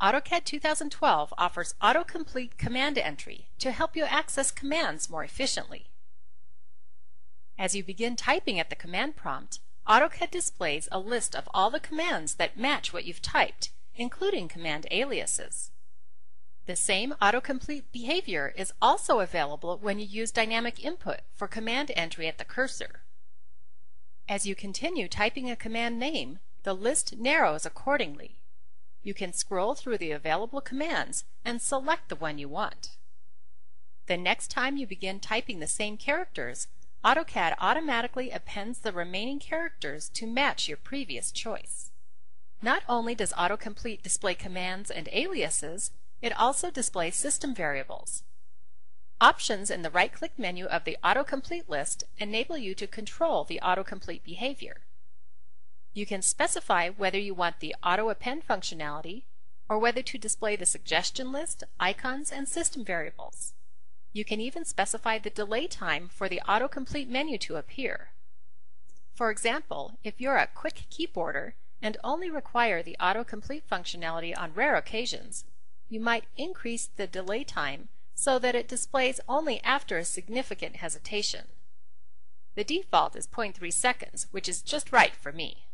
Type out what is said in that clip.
AutoCAD 2012 offers autocomplete command entry to help you access commands more efficiently. As you begin typing at the command prompt, AutoCAD displays a list of all the commands that match what you've typed, including command aliases. The same autocomplete behavior is also available when you use dynamic input for command entry at the cursor. As you continue typing a command name, the list narrows accordingly. You can scroll through the available commands and select the one you want. The next time you begin typing the same characters, AutoCAD automatically appends the remaining characters to match your previous choice. Not only does autocomplete display commands and aliases, it also displays system variables. Options in the right-click menu of the autocomplete list enable you to control the autocomplete behavior. You can specify whether you want the auto append functionality or whether to display the suggestion list, icons, and system variables. You can even specify the delay time for the autocomplete menu to appear. For example, if you're a quick keyboarder and only require the autocomplete functionality on rare occasions, you might increase the delay time so that it displays only after a significant hesitation. The default is 0.3 seconds, which is just right for me.